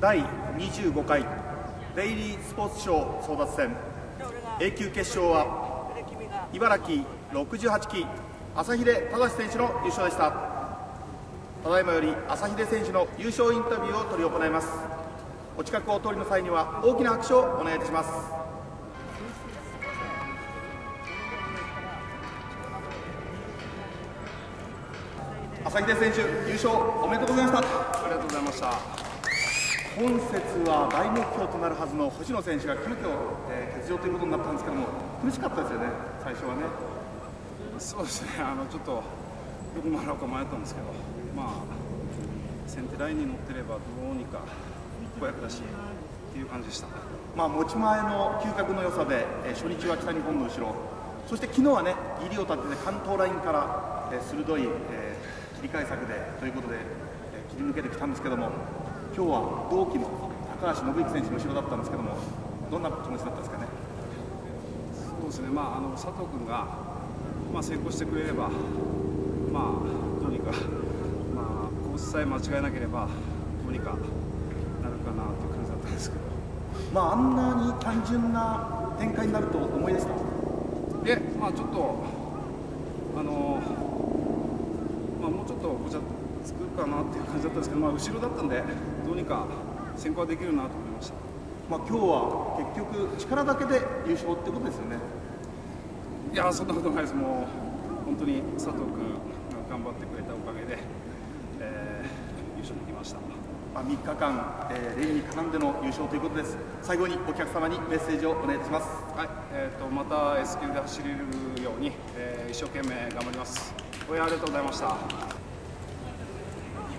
第25回デイリースポーツ賞争奪戦。A 級決勝は茨城68期朝秀忠選手の優勝でした。ただいまより朝秀選手の優勝インタビューを執り行います。お近くを通りの際には大きな拍手をお願いいたします。朝秀選手優勝おめでとうございました。ありがとうございました。今節は大目標となるはずの星野選手が急遽、えー、欠場ということになったんですけども苦しかったですよね最初はね。そうですねあのちょっとどこ回ろうか迷ったんですけどまあ先手ラインに乗ってればどうにか子役だしっていう感じでした。まあ持ち前の嗅覚の良さで、えー、初日は北日本の後ろ。そして昨日はね入りを立てて関東ラインから、えー、鋭い、えー、切り替え策でということで、えー、切り抜けてきたんですけども今日は同期の高橋信之選手の後ろだったんですけどもどんな気持ちだったですかね？そうですね。まああの佐藤君がまあ成功してくれればまあどうにかまあコースさえ間違えなければどうにかなるかなという感じだったんですけど。まああんなに単純な展開になると思いでしたえまあちょっとあのまあもうちょっとごちゃつくかなっていう感じだったんですけどまあ後ろだったんでどうにか先行はできるなと思いました。まあ今日は結局力だけで優勝ってことですよね。いやそんなことないです。もう本当に佐藤君が頑張ってくれたおかげで、えー、優勝できました。まあ、3日間、えー、礼に絡んでの優勝ということです。最後にお客様にメッセージをお願いします。はい、えーと、また S 級で走れるように、えー、一生懸命頑張ります。応援ありがとうございました